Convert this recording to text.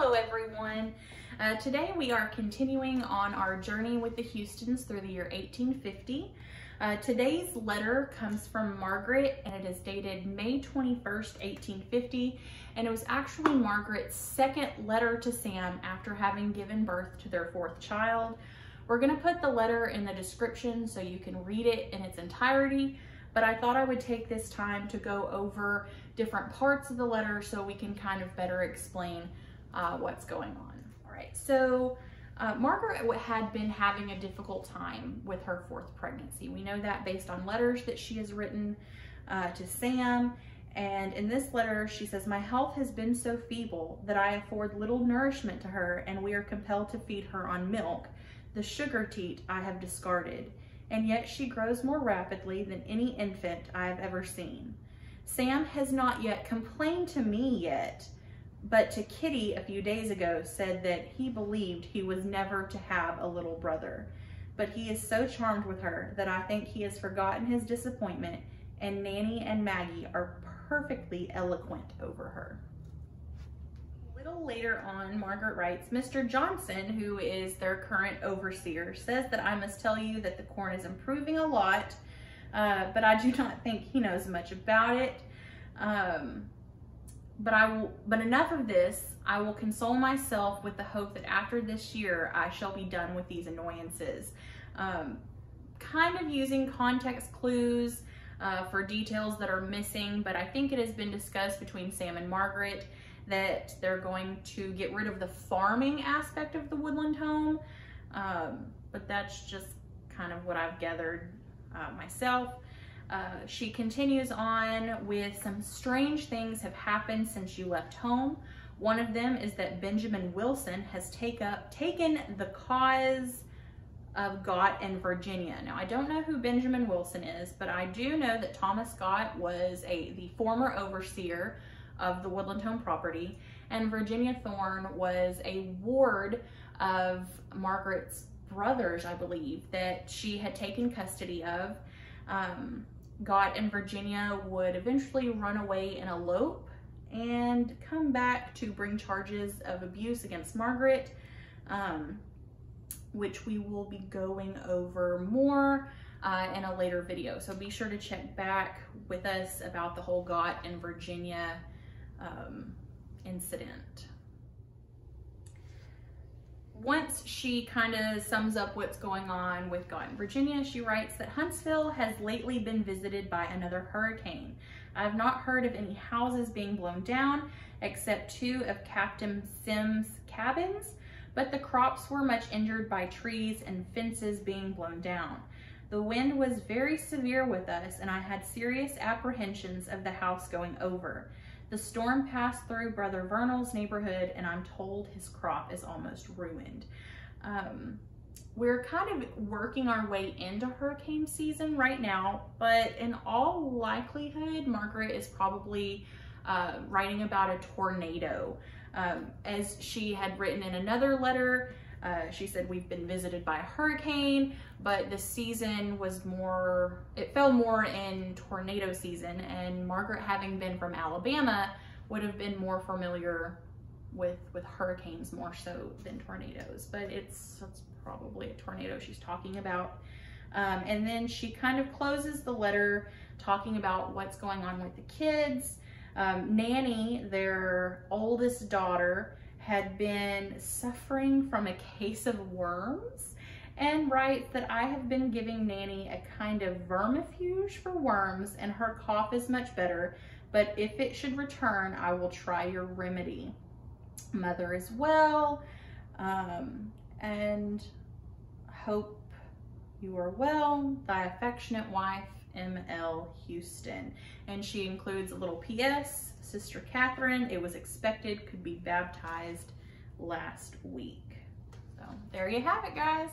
Hello everyone. Uh, today we are continuing on our journey with the Houstons through the year 1850. Uh, today's letter comes from Margaret and it is dated May 21st, 1850 and it was actually Margaret's second letter to Sam after having given birth to their fourth child. We're going to put the letter in the description so you can read it in its entirety but I thought I would take this time to go over different parts of the letter so we can kind of better explain uh, what's going on. All right, so uh, Margaret had been having a difficult time with her fourth pregnancy. We know that based on letters that she has written uh, to Sam. And in this letter, she says, My health has been so feeble that I afford little nourishment to her, and we are compelled to feed her on milk. The sugar teat I have discarded and yet she grows more rapidly than any infant I have ever seen. Sam has not yet complained to me yet, but to Kitty a few days ago said that he believed he was never to have a little brother. But he is so charmed with her that I think he has forgotten his disappointment and Nanny and Maggie are perfectly eloquent over her A little later on, Margaret writes, Mr. Johnson, who is their current overseer, says that I must tell you that the corn is improving a lot, uh, but I do not think he knows much about it. Um, but I will, but enough of this. I will console myself with the hope that after this year, I shall be done with these annoyances. Um, kind of using context clues uh, for details that are missing, but I think it has been discussed between Sam and Margaret that they're going to get rid of the farming aspect of the woodland home. Um, but that's just kind of what I've gathered uh, myself. Uh, she continues on with some strange things have happened since you left home. One of them is that Benjamin Wilson has take up, taken the cause of Gott and Virginia. Now, I don't know who Benjamin Wilson is, but I do know that Thomas Gott was a the former overseer of the Woodland Home property. And Virginia Thorne was a ward of Margaret's brothers, I believe, that she had taken custody of. Um, Gott and Virginia would eventually run away and elope and come back to bring charges of abuse against Margaret, um, which we will be going over more uh, in a later video. So be sure to check back with us about the whole Gott and Virginia um, incident. Once she kind of sums up what's going on with Gott in Virginia, she writes that Huntsville has lately been visited by another hurricane. I have not heard of any houses being blown down except two of Captain Sims' cabins, but the crops were much injured by trees and fences being blown down. The wind was very severe with us and I had serious apprehensions of the house going over. The storm passed through Brother Vernal's neighborhood and I'm told his crop is almost ruined. Um, we're kind of working our way into hurricane season right now, but in all likelihood, Margaret is probably uh, writing about a tornado. Um, as she had written in another letter, uh, she said, we've been visited by a hurricane, but the season was more, it fell more in tornado season. And Margaret, having been from Alabama, would have been more familiar with, with hurricanes more so than tornadoes. But it's, probably a tornado she's talking about. Um, and then she kind of closes the letter talking about what's going on with the kids. Um, Nanny, their oldest daughter, had been suffering from a case of worms and writes that I have been giving Nanny a kind of vermifuge for worms and her cough is much better, but if it should return, I will try your remedy. Mother is well, um, and hope you are well, thy affectionate wife, M.L. Houston. And she includes a little P.S. Sister Catherine, it was expected, could be baptized last week. So there you have it, guys.